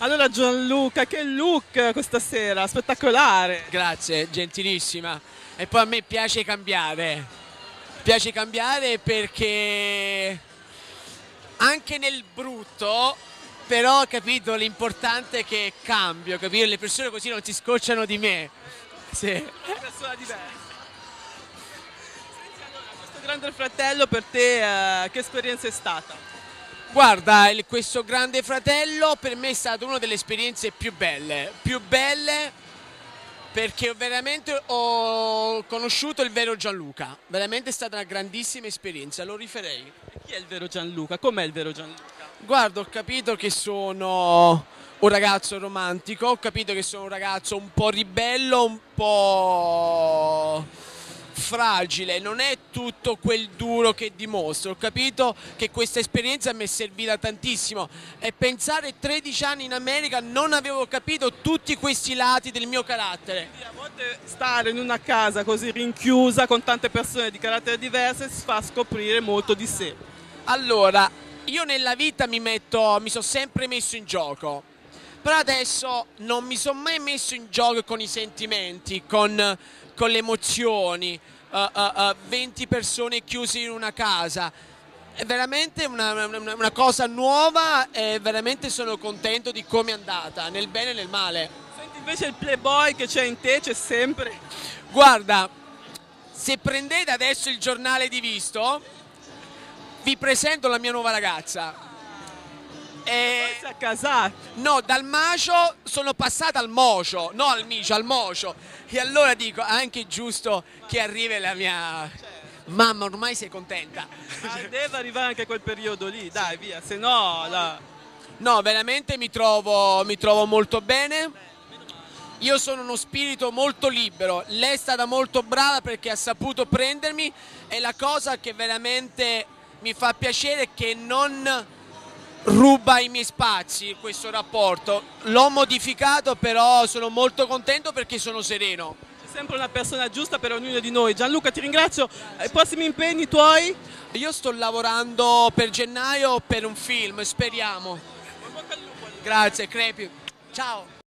Allora Gianluca, che look questa sera, spettacolare. Grazie, gentilissima. E poi a me piace cambiare. Piace cambiare perché anche nel brutto, però capito, l'importante è che cambio, capito? Le persone così non si scocciano di me. Sì. Una persona diversa. Senti, allora, questo grande fratello per te eh, che esperienza è stata? Guarda, il- questo grande fratello per me è stata una delle esperienze più belle, più belle perché veramente ho conosciuto il vero Gianluca, veramente è stata una grandissima esperienza, lo rifarei. E chi è il vero Gianluca? Com'è il vero Gianluca? Guarda, ho capito che sono un ragazzo romantico, ho capito che sono un ragazzo un po' ribello, un po' fragile, non è tutto quel duro che dimostro, ho capito che questa esperienza mi è servita tantissimo e pensare 13 anni in America non avevo capito tutti questi lati del mio carattere. Sì, A volte stare in una casa così rinchiusa con tante persone di carattere diverse si fa scoprire molto di sé. Allora, io nella vita mi metto, mi sono sempre messo in gioco, però adesso non mi sono mai messo in gioco con i sentimenti, con, con le emozioni, eh, 20 persone chiuse in una casa. È veramente una, una- una cosa nuova e veramente sono contento di come è andata, nel bene e nel male. Senti invece il playboy che c'è in te c'è sempre. Guarda, se prendete adesso il giornale di Visto, vi presento la mia nuova ragazza. E- È casato. No, dal macio sono passata al mocio, no al micio, al mocio. E allora dico, è anche giusto che arrivi la mia... Mamma, ormai sei contenta. Ah, deve arrivare anche quel periodo lì, dai via, se no la... No, veramente mi trovo, mi trovo molto bene. Io sono uno spirito molto libero. Lei è stata molto brava perché ha saputo prendermi e la cosa che veramente mi fa piacere è che non ruba i miei spazi questo rapporto. L'ho modificato però sono molto contento perché sono sereno. C'è sempre una persona giusta per ognuno di noi. Gianluca ti ringrazio, ai prossimi impegni tuoi? Io sto lavorando per gennaio per un film, speriamo. Grazie, crepi. Ciao.